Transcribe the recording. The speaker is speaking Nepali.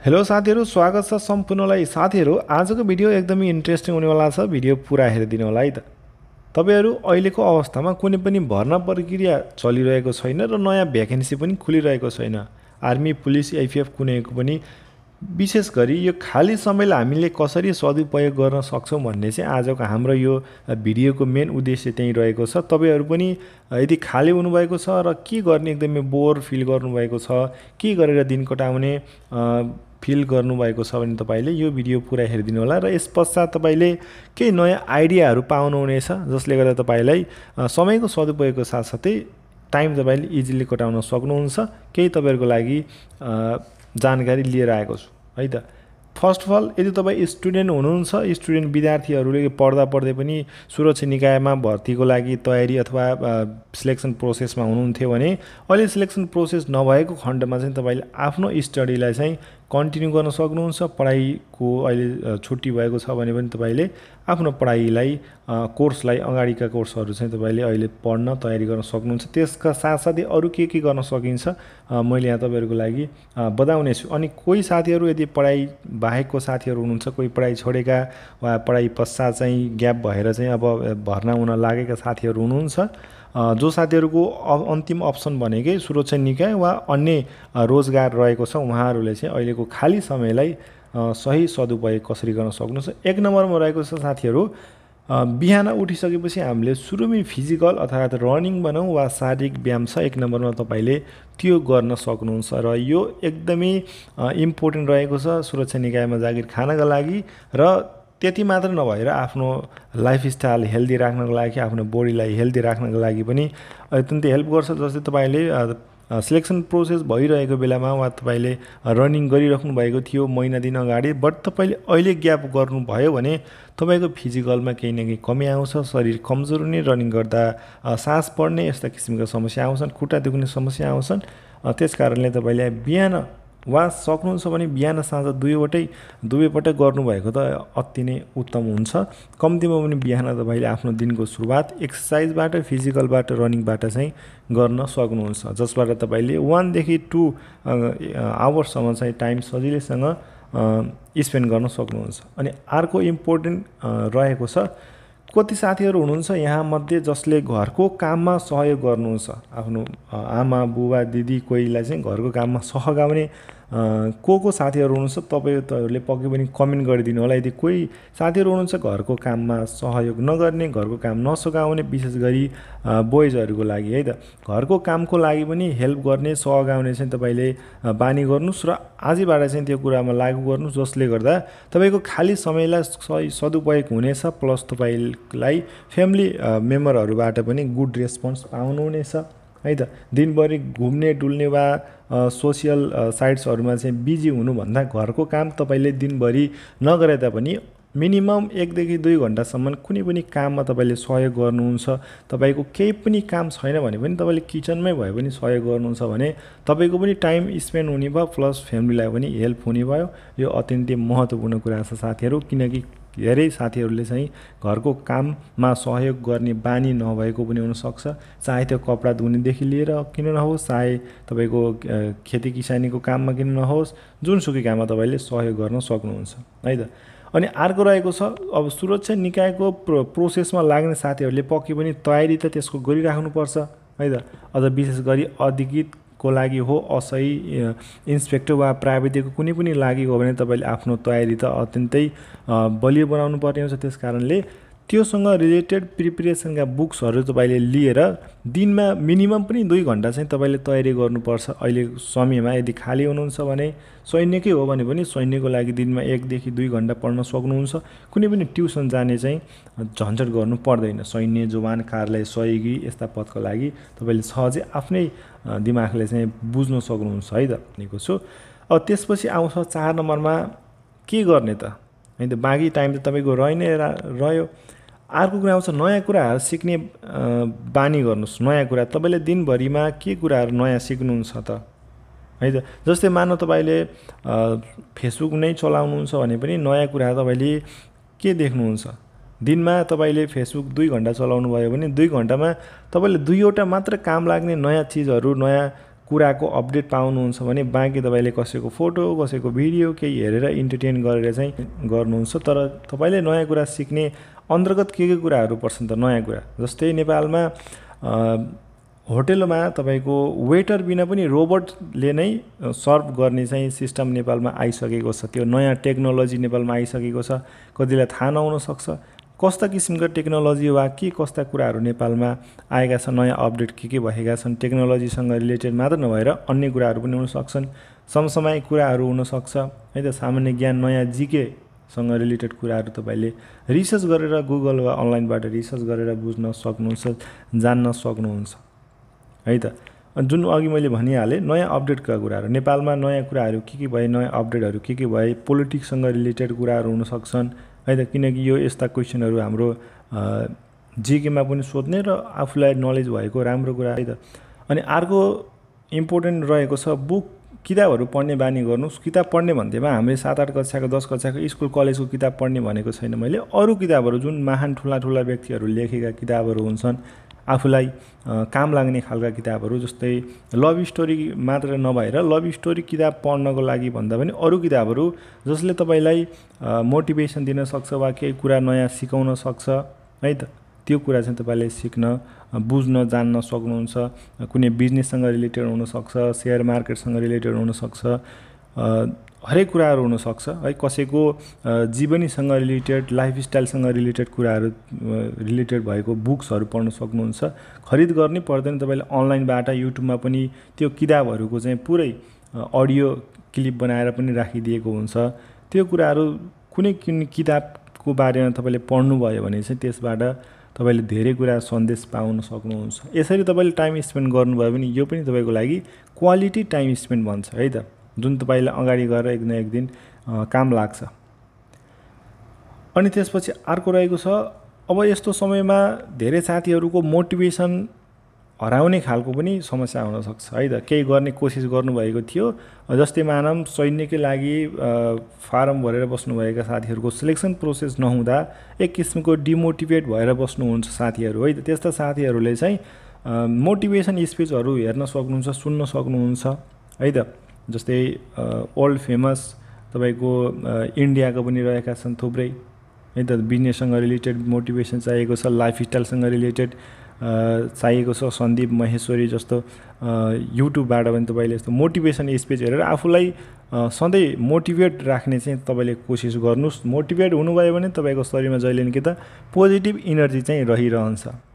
हेलो साथीहरू स्वागत छ सम्पूर्णलाई। साथीहरू आजको भिडियो एकदमै इन्ट्रेस्टिङ हुनेवाला छ। भिडियो पुरा हेरिदिनु होला है त। तपाईँहरू अहिलेको अवस्थामा कुनै पनि भर्ना प्रक्रिया चलिरहेको छैन र नयाँ भ्याकेन्सी पनि खुलिरहेको छैन। आर्मी पुलिस आइपिएफ कुनैको पनि। विशेष गरी यो खाली समयलाई हामीले कसरी सदुपयोग गर्न सक्छौँ भन्ने चाहिँ आजको हाम्रो यो भिडियोको मेन उद्देश्य त्यहीँ रहेको छ। तपाईँहरू पनि यदि खाली हुनुभएको छ र के गर्ने एकदमै बोर फिल गर्नुभएको छ के गरेर दिन कटाउने फिल गर्नुभएको छ भने तपाईँले यो भिडियो पुरा हेरिदिनु होला र यस पश्चात तपाईँले केही नयाँ आइडियाहरू पाउनुहुनेछ जसले गर्दा तपाईँलाई समयको सदुपयोगको साथसाथै टाइम तपाईँले इजिली कटाउन सक्नुहुन्छ। केही तपाईँहरूको लागि जानकारी लिएर आएको छु है त? फर्स्ट अफ अल यदि तपाईँ स्टुडेन्ट हुनुहुन्छ स्टुडेन्ट विद्यार्थीहरूले पढ्दा पढ्दै पनि सुरक्षा निकायमा भर्तीको लागि तयारी अथवा सिलेक्सन प्रोसेसमा हुनुहुन्थ्यो भने अहिले सिलेक्सन प्रोसेस नभएको खण्डमा चाहिँ तपाईँले आफ्नो स्टडीलाई चाहिँ कन्टिन्यू गर्न सक्नुहुन्छ। पढाइको अहिले छुट्टी भएको छ भने पनि तपाईँले आफ्नो पढाइलाई कोर्सलाई अगाडिका कोर्सहरू चाहिँ तपाईँले अहिले पढ्न तयारी गर्न सक्नुहुन्छ। त्यसका साथसाथै अरू के के गर्न सकिन्छ मैले यहाँ तपाईँहरूको लागि बताउने छु। अनि कोही साथीहरू यदि पढाइ बाहेकको साथीहरू हुनुहुन्छ कोही पढाइ छोडेका वा पढाइ पश्चात चाहिँ ग्याप भएर चाहिँ अब भर्ना हुन लागेका साथीहरू हुनुहुन्छ जो साथीहरूको अन्तिम अप्सन भनेकै सुरक्षा निकाय वा अन्य रोजगार रहेको छ उहाँहरूले चाहिँ अहिलेको खाली समयलाई सही सदुपयोग कसरी गर्न सक्नुहुन्छ? एक नम्बरमा रहेको छ साथीहरू बिहान उठिसकेपछि हामीले सुरुमै फिजिकल अर्थात् रनिङ भनौँ वा शारीरिक व्यायाम छ एक नम्बरमा तपाईँले त्यो गर्न सक्नुहुन्छ र यो एकदमै इम्पोर्टेन्ट रहेको छ सुरक्षा निकायमा जागिर खानका लागि र त्यति मात्र नभएर आफ्नो लाइफस्टाइल हेल्दी राख्नको लागि आफ्नो बोडीलाई हेल्दी राख्नको लागि पनि अत्यन्तै हेल्प गर्छ। जस्तै तपाईँले सिलेक्सन प्रोसेस भइरहेको बेलामा वा तपाईँले रनिङ गरिराख्नु भएको थियो महिना दिन अगाडि बट तपाईँले अहिले ग्याप गर्नुभयो भने तपाईँको फिजिकलमा केही न केही कमी आउँछ शरीर कमजोर हुने रनिङ गर्दा सास पर्ने यस्ता किसिमका समस्या आउँछन् खुट्टा दुख्ने समस्या आउँछन्। त्यस कारणले तपाईँले बिहान वा सक्नुहुन्छ भने बिहान साँझ दुईवटै दुवैपटक गर्नुभएको त अति नै उत्तम हुन्छ। कम्तीमा पनि बिहान तपाईँले आफ्नो दिनको सुरुवात एक्सर्साइजबाट फिजिकलबाट रनिङबाट चाहिँ गर्न सक्नुहुन्छ। जसबाट तपाईँले वानदेखि टू आवर्ससम्म चाहिँ टाइम सजिलैसँग स्पेन्ड गर्न सक्नुहुन्छ। अनि अर्को इम्पोर्टेन्ट रहेको छ कति साथीहरू हुनुहुन्छ यहाँमध्ये जसले घरको काममा सहयोग गर्नुहुन्छ? आफ्नो आमा बुबा दिदी कोहीलाई चाहिँ घरको काममा सहगाउने को को साथीहरू हुनुहुन्छ तपाईँहरूले पक्कै पनि कमेन्ट गरिदिनु होला। यदि कोही साथीहरू हुनुहुन्छ घरको काममा सहयोग नगर्ने घरको काम नसघाउने विशेष गरी बोइजहरूको लागि है त। घरको कामको लागि पनि हेल्प गर्ने सहगाउने चाहिँ तपाईँले बानी गर्नुहोस् र आजैबाट चाहिँ त्यो कुरामा लागु गर्नुहोस् जसले गर्दा तपाईँको खाली समयलाई सही सदुपयोग हुनेछ प्लस तपाईँलाई फ्यामिली मेम्बरहरूबाट पनि गुड रेस्पोन्स पाउनुहुनेछ। है त? दिनभरि घुम्ने डुल्ने वा सोसियल साइट्सहरूमा चाहिँ बिजी हुनुभन्दा घरको काम तपाईँले दिनभरि नगरे तापनि मिनिमम एकदेखि दुई घन्टासम्म कुनै पनि काममा तपाईँले सहयोग गर्नुहुन्छ। तपाईँको केही पनि काम छैन भने पनि तपाईँले किचनमै भए पनि सहयोग गर्नुहुन्छ भने तपाईँको पनि टाइम स्पेन्ड हुने भयो प्लस फ्यामिलीलाई पनि हेल्प हुने भयो। यो अत्यन्तै महत्त्वपूर्ण कुरा छ साथीहरू किनकि धेरै साथीहरूले चाहिँ घरको काममा सहयोग गर्ने बानी नभएको पनि हुनसक्छ। चाहे त्यो कपडा धुनेदेखि लिएर किन नहोस् चाहे तपाईँको खेती किसानीको काममा किन नहोस् जुनसुकै काममा तपाईँले सहयोग गर्न सक्नुहुन्छ है त? अनि अर्को रहेको छ अब सुरक्षा निकायको प्रो प्रोसेसमा लाग्ने साथीहरूले पक्कै पनि तयारी त त्यसको गरिराख्नुपर्छ है त? अझ विशेष गरी अधिकृत को लागि हो असही इन्सपेक्टर वा प्राविधिकको कुनै पनि लागि हो भने तपाईँले आफ्नो तयारी त अत्यन्तै बलियो बनाउनु पर्ने हुन्छ। त्यस कारणले त्योसँग रिलेटेड प्रिपेरेसनका बुक्सहरू तपाईँले लिएर दिनमा मिनिमम पनि दुई घन्टा चाहिँ तपाईँले तयारी गर्नुपर्छ। अहिले समयमा यदि खाली हुनुहुन्छ भने सैन्यकै हो भने पनि सैन्यको लागि दिनमा एकदेखि दुई घन्टा पढ्न सक्नुहुन्छ। कुनै पनि ट्युसन जाने चाहिँ झन्झट गर्नु पर्दैन। सैन्य जवान कार्यालय सहयोगी यस्ता पदको लागि तपाईँले सहजै आफ्नै दिमागले चाहिँ बुझ्न सक्नुहुन्छ है त भनेको छु। अब त्यसपछि आउँछ चार नम्बरमा के गर्ने त? है त बाँकी टाइम त तपाईँको रहि रह्यो। अर्को कुरा आउँछ नयाँ कुराहरू सिक्ने बानी गर्नुहोस्। नयाँ कुरा तपाईँले दिनभरिमा के कुराहरू नयाँ सिक्नुहुन्छ त? है त? जस्तै मानव तपाईँले फेसबुक नै चलाउनुहुन्छ भने पनि नयाँ कुरा तपाईँले के देख्नुहुन्छ? दिनमा तपाईँले फेसबुक दुई घन्टा चलाउनु भयो भने दुई घन्टामा तपाईँले दुईवटा मात्र काम लाग्ने नयाँ चिजहरू नयाँ कुराको अपडेट पाउनुहुन्छ भने बाँकी तपाईँले कसैको फोटो कसैको भिडियो केही हेरेर इन्टरटेन गरेर चाहिँ गर्नुहुन्छ। तर तपाईँले नयाँ कुरा सिक्ने अन्तर्गत के के कुराहरू पर्छन् त नयाँ कुरा। जस्तै नेपालमा होटेलमा तपाईँको वेटर बिना पनि रोबोटले नै सर्भ गर्ने चाहिँ सिस्टम नेपालमा आइसकेको छ। त्यो नयाँ टेक्नोलोजी नेपालमा आइसकेको छ। कतिलाई थाहा नहुन सक्छ। कस्ता किसिमका टेक्नोलोजी वा के कस्ता कुराहरू नेपालमा आएका छन् नयाँ अपडेट के के भएका छन् टेक्नोलोजीसँग रिलेटेड मात्र नभएर अन्य कुराहरू पनि हुन सक्छन्। कुराहरू हुनसक्छ है त सामान्य ज्ञान नयाँ जिकेसँग रिलेटेड कुराहरू तपाईँले रिसर्च गरेर गुगल वा अनलाइनबाट रिसर्च गरेर बुझ्न सक्नुहुन्छ जान्न सक्नुहुन्छ। है त? जुन अघि मैले भनिहालेँ नयाँ अपडेटका कुराहरू नेपालमा नयाँ कुराहरू के के भए नयाँ अपडेटहरू के के भए पोलिटिक्ससँग रिलेटेड कुराहरू हुनसक्छन् है त? किनकि यो यस्ता क्वेसनहरू हाम्रो जिकेमा पनि सोध्ने र आफूलाई नलेज भएको राम्रो कुरा है त? अनि अर्को इम्पोर्टेन्ट रहेको छ बुक किताबहरू पढ्ने बानी गर्नुहोस्। किताब पढ्ने भन्दैमा हामीले सात आठ कक्षाको दस कक्षाको स्कुल कलेजको किताब पढ्ने भनेको छैन मैले। अरू किताबहरू जुन महान ठुला ठुला व्यक्तिहरू लेखेका किताबहरू हुन्छन् आफूलाई काम लाग्ने खालका किताबहरू जस्तै लभ स्टोरी मात्र नभएर लभ स्टोरी किताब पढ्नको लागि भन्दा पनि अरू किताबहरू जसले तपाईँलाई मोटिभेसन दिन सक्छ वा केही कुरा नयाँ सिकाउन सक्छ है त? त्यो कुरा चाहिँ तपाईँले सिक्न बुझ्न जान्न सक्नुहुन्छ। कुनै बिजनेससँग रिलेटेड हुनसक्छ सेयर मार्केटसँग रिलेटेड हुनसक्छ हरेक कुराहरू हुनसक्छ। है कसैको जीवनीसँग रिलेटेड लाइफस्टाइलसँग रिलेटेड कुराहरू रिलेटेड भएको बुक्सहरू पढ्न सक्नुहुन्छ। खरिद गर्नै पर्दैन तपाईँले अनलाइनबाट युट्युबमा पनि त्यो किताबहरूको चाहिँ पुरै अडियो क्लिप बनाएर पनि राखिदिएको हुन्छ। त्यो कुराहरू कुनै किताबको बारेमा तपाईँले पढ्नुभयो भने चाहिँ त्यसबाट तपाईँले धेरै कुरा सन्देश पाउन सक्नुहुन्छ। यसरी तपाईँले टाइम स्पेन्ड गर्नुभयो भने यो पनि तपाईँको लागि क्वालिटी टाइम स्पेन्ड भन्छ है त? जुन तपाईँलाई अगाडि गएर एक न एक दिन काम लाग्छ। अनि त्यसपछि अर्को रहेको छ अब यस्तो समयमा धेरै साथीहरूको मोटिभेसन हराउने खालको पनि समस्या हुनसक्छ है त? केही गर्ने कोसिस गर्नुभएको थियो जस्तै मानव सैन्यकै लागि फारम भरेर बस्नुभएका साथीहरूको सिलेक्सन प्रोसेस नहुँदा एक किसिमको डिमोटिभेट भएर बस्नुहुन्छ साथीहरू है त? त्यस्ता साथीहरूले चाहिँ मोटिभेसन स्पिचहरू हेर्न सक्नुहुन्छ सुन्न सक्नुहुन्छ है त? जस्तै वर्ल्ड फेमस तपाईँको इन्डियाको पनि रहेका छन् थुप्रै है त? बिजनेससँग रिलेटेड मोटिभेसन चाहिएको छ लाइफस्टाइलसँग रिलेटेड चाहिएको छ सन्दीप महेश्वरी जस्तो युट्युबबाट पनि तपाईँले यस्तो मोटिभेसन स्पिच हेरेर आफूलाई सधैँ मोटिभेट राख्ने चाहिँ तपाईँले कोसिस गर्नुहोस्। मोटिभेट हुनुभयो भने तपाईँको शरीरमा जहिले कि त पोजिटिभ इनर्जी चाहिँ रहिरहन्छ।